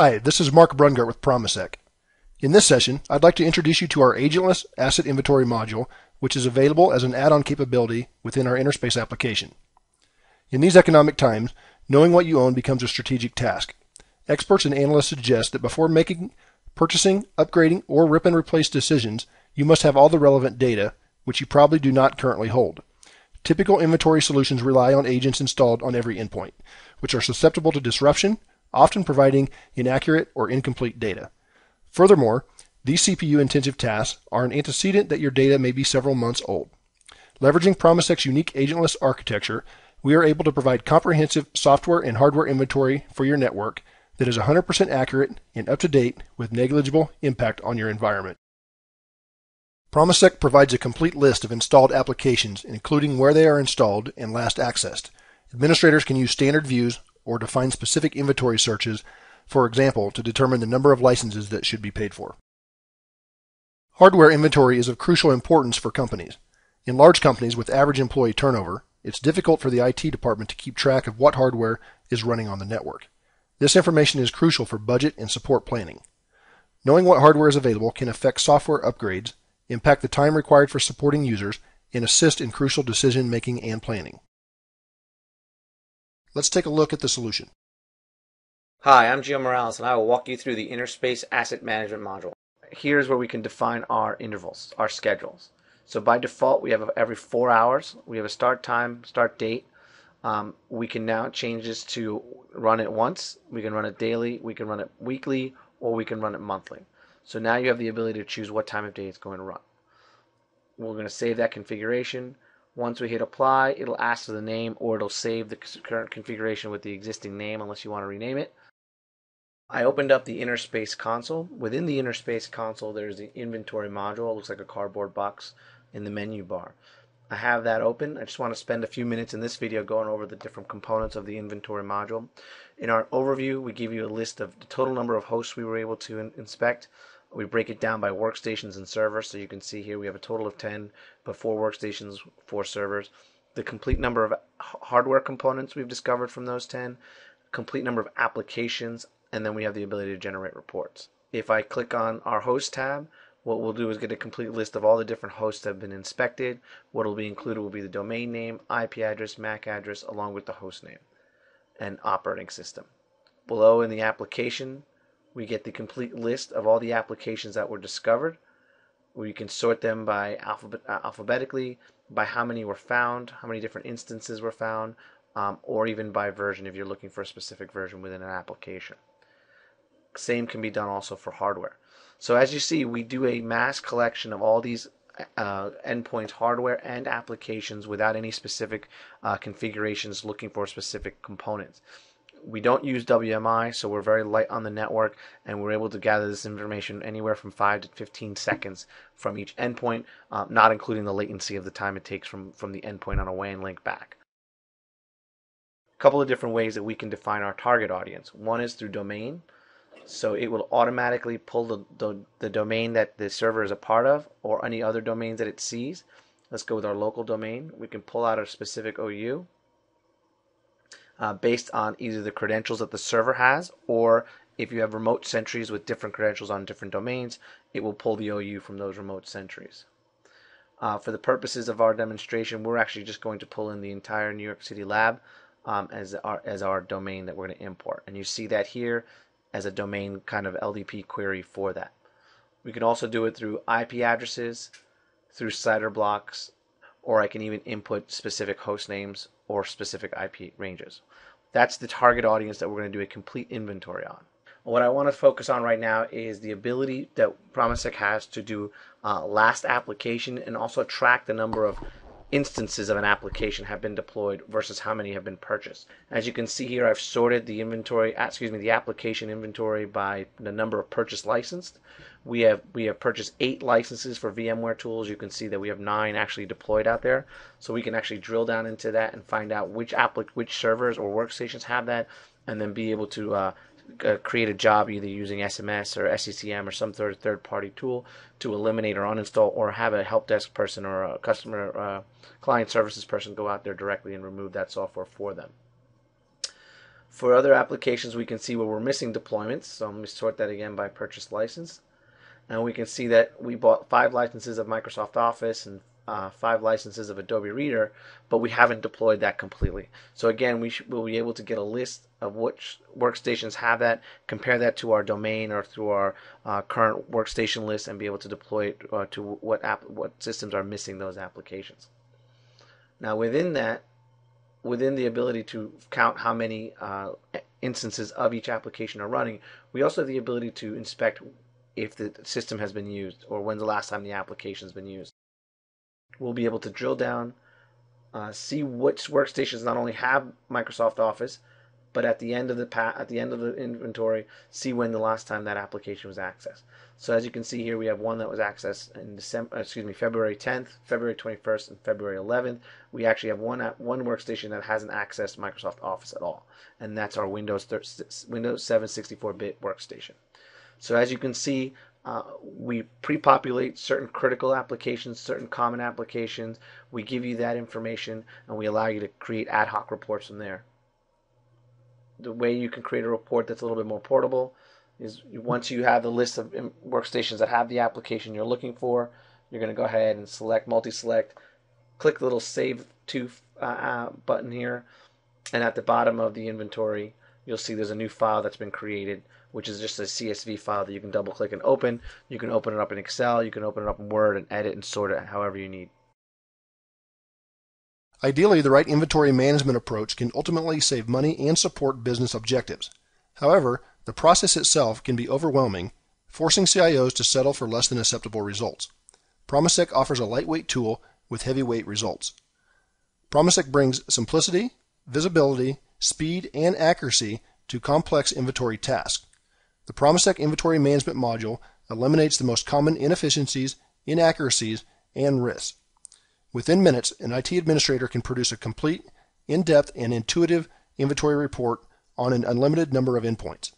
Hi, this is Mark Brungart with Promisec. In this session, I'd like to introduce you to our agentless asset inventory module, which is available as an add-on capability within our INNERspace application. In these economic times, knowing what you own becomes a strategic task. Experts and analysts suggest that before making purchasing, upgrading, or rip and replace decisions, you must have all the relevant data, which you probably do not currently hold. Typical inventory solutions rely on agents installed on every endpoint, which are susceptible to disruption, often providing inaccurate or incomplete data. Furthermore, these CPU intensive tasks are an antecedent that your data may be several months old. Leveraging Promisec's unique agentless architecture, we are able to provide comprehensive software and hardware inventory for your network that is 100% accurate and up to date with negligible impact on your environment. Promisec provides a complete list of installed applications, including where they are installed and last accessed. Administrators can use standard views or define specific inventory searches, for example, to determine the number of licenses that should be paid for. Hardware inventory is of crucial importance for companies. In large companies with average employee turnover, it's difficult for the IT department to keep track of what hardware is running on the network. This information is crucial for budget and support planning. Knowing what hardware is available can affect software upgrades, impact the time required for supporting users, and assist in crucial decision making and planning. Let's take a look at the solution. Hi, I'm Gio Morales and I will walk you through the INNERspace Asset Management module. Here's where we can define our intervals, our schedules. So by default, we have every four hours. We have a start time, start date. Um, we can now change this to run it once. We can run it daily. We can run it weekly, or we can run it monthly. So now you have the ability to choose what time of day it's going to run. We're going to save that configuration. Once we hit apply, it'll ask for the name or it'll save the current configuration with the existing name unless you want to rename it. I opened up the INNERspace console. Within the INNERspace console, there's the inventory module. It looks like a cardboard box in the menu bar. I have that open. I just want to spend a few minutes in this video going over the different components of the inventory module. In our overview, we give you a list of the total number of hosts we were able to in inspect, we break it down by workstations and servers. So you can see here we have a total of 10, but four workstations, four servers. The complete number of hardware components we've discovered from those 10, complete number of applications, and then we have the ability to generate reports. If I click on our host tab, what we'll do is get a complete list of all the different hosts that have been inspected. What will be included will be the domain name, IP address, MAC address, along with the host name and operating system. Below in the application, we get the complete list of all the applications that were discovered. We can sort them by alphabet, uh, alphabetically, by how many were found, how many different instances were found, um, or even by version if you're looking for a specific version within an application. Same can be done also for hardware. So as you see, we do a mass collection of all these uh, endpoints, hardware and applications without any specific uh, configurations looking for specific components we don't use WMI, so we're very light on the network, and we're able to gather this information anywhere from 5 to 15 seconds from each endpoint, uh, not including the latency of the time it takes from, from the endpoint on a WAN link back. A couple of different ways that we can define our target audience. One is through domain, so it will automatically pull the, the, the domain that the server is a part of, or any other domains that it sees. Let's go with our local domain. We can pull out a specific OU uh, based on either the credentials that the server has or if you have remote sentries with different credentials on different domains, it will pull the OU from those remote sentries. Uh, for the purposes of our demonstration, we're actually just going to pull in the entire New York City lab um, as, our, as our domain that we're going to import. And you see that here as a domain kind of LDAP query for that. We can also do it through IP addresses, through CIDR blocks, or I can even input specific host names or specific IP ranges. That's the target audience that we're going to do a complete inventory on. What I want to focus on right now is the ability that Promisec has to do uh, last application and also track the number of instances of an application have been deployed versus how many have been purchased. As you can see here, I've sorted the inventory, uh, excuse me, the application inventory by the number of purchased licensed. We have we have purchased eight licenses for VMware tools. You can see that we have nine actually deployed out there. So we can actually drill down into that and find out which applic which servers or workstations have that, and then be able to uh, uh, create a job either using SMS or SCCM or some third third party tool to eliminate or uninstall or have a help desk person or a customer uh, client services person go out there directly and remove that software for them. For other applications, we can see where we're missing deployments. So let me sort that again by purchase license. And we can see that we bought five licenses of Microsoft Office and uh, five licenses of Adobe Reader, but we haven't deployed that completely. So again, we will be able to get a list of which workstations have that, compare that to our domain or through our uh, current workstation list, and be able to deploy it uh, to what app, what systems are missing those applications. Now within that, within the ability to count how many uh, instances of each application are running, we also have the ability to inspect if the system has been used or when the last time the application has been used we'll be able to drill down, uh, see which workstations not only have Microsoft Office, but at the end of the pa- at the end of the inventory, see when the last time that application was accessed. So as you can see here, we have one that was accessed in December, uh, excuse me, February 10th, February 21st, and February 11th. We actually have one one workstation that hasn't accessed Microsoft Office at all, and that's our Windows Windows 7 64-bit workstation. So as you can see, uh, we pre-populate certain critical applications, certain common applications. We give you that information, and we allow you to create ad hoc reports from there. The way you can create a report that's a little bit more portable is once you have the list of workstations that have the application you're looking for, you're going to go ahead and select multi-select, click the little Save To uh, uh, button here, and at the bottom of the inventory, you'll see there's a new file that's been created which is just a CSV file that you can double click and open. You can open it up in Excel, you can open it up in Word and edit and sort it however you need. Ideally, the right inventory management approach can ultimately save money and support business objectives. However, the process itself can be overwhelming, forcing CIOs to settle for less than acceptable results. Promisec offers a lightweight tool with heavyweight results. Promisec brings simplicity, visibility, speed, and accuracy to complex inventory tasks. The Promisec Inventory Management module eliminates the most common inefficiencies, inaccuracies, and risks. Within minutes, an IT administrator can produce a complete, in-depth, and intuitive inventory report on an unlimited number of endpoints.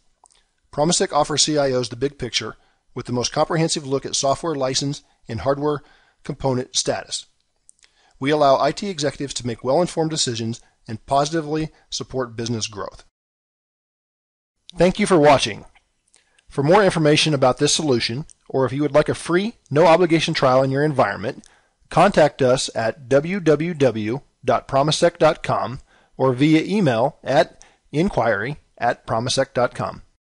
Promisec offers CIOs the big picture with the most comprehensive look at software license and hardware component status. We allow IT executives to make well-informed decisions and positively support business growth. Thank you for watching. For more information about this solution, or if you would like a free, no obligation trial in your environment, contact us at www.promisec.com or via email at inquiry at promisec.com.